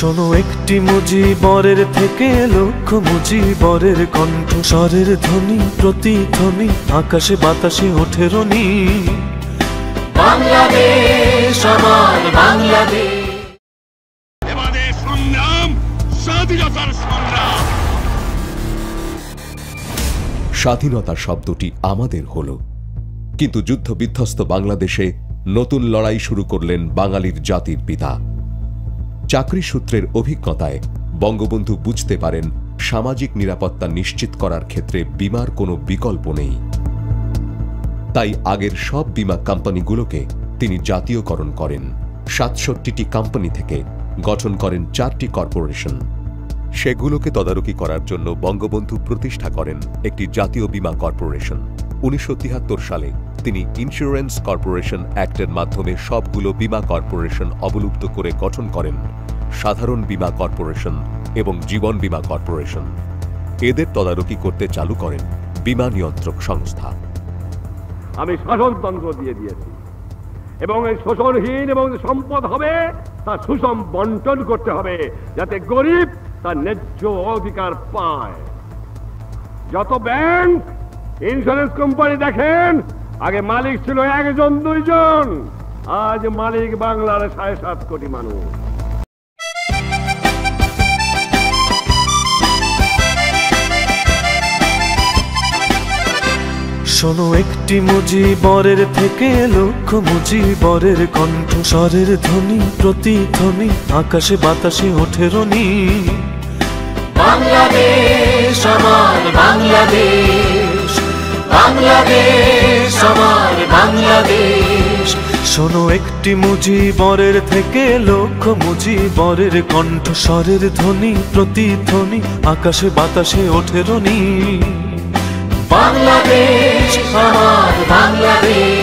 শোনো একটি মুজিবরের থেকে লক্ষ মুজিবরের কণ্ঠ। স্বরের ধ্বনি প্রতিধ্বনি আকাশে বাতাসে ওঠে রনি। বাংলাদেশ আমার বাংলাদেশ। স্বাধীনতা শব্দটি আমাদের হল। কিন্তু যুদ্ধ বিধ্বস্ত বাংলাদেশে নতুন লড়াই শুরু করলেন বাঙালির জাতির পিতা। চাকরি সূত্রের অভিজ্ঞতায় বঙ্গবন্ধু বুঝতে পারেন, সামাজিক নিরাপত্তা নিশ্চিত করার ক্ষেত্রে বিমার কোনো বিকল্প নেই। তাই আগের সব বিমা কোম্পানিগুলোকে তিনি জাতীয়করণ করেন। সাতষট্টিটি কোম্পানি থেকে গঠন করেন চারটি কর্পোরেশন। সেগুলোকে তদারকি করার জন্য বঙ্গবন্ধু প্রতিষ্ঠা করেন একটি জাতীয় বীমা কর্পোরেশন। উনিশশো তিয়াত্তর সালে তিনি ইন্স্যুরেন্স কর্পোরেশন অ্যাক্টের মাধ্যমে সবগুলো বীমা কর্পোরেশন অবলুপ্ত করে গঠন করেন। সাধারণ বীমা কর্পোরেশন এবং জীবন বীমা কর্পোরেশন। এদের তদারকি করতে চালু করেন বীমা নিয়ন্ত্রক সংস্থা। আমি শাসনতন্ত্র দিয়ে দিয়েছি। এবং এই শোষণহীন এবং সম্পদ হবে, তা সুষম বন্টন করতে হবে, যাতে গরিব তার ন্যায্য অধিকার পায়। যত ব্যাংক ইন্স্যুরেন্স কোম্পানি দেখেন আগে মালিক ছিল একজন, দুইজন। আজ মালিক বাংলার সাড়ে সাত কোটি মানুষ। শোনো, একটি মুজিবরের থেকে লক্ষ মুজিবরের কণ্ঠ। স্বরের ধ্বনি, প্রতিধ্বনি, আকাশে বাতাসে ওঠে রনি। বাংলাদেশ, আমার বাংলাদেশ বাংলাদেশ। আমার বাংলাদেশ। শোনো একটি মুজিবরের থেকে লক্ষ মুজিবরের কণ্ঠ স্বরের ধ্বনি প্রতিধ্বনি আকাশে বাতাসে ওঠে রনি। বাংলাদেশ আমার বাংলাদেশ।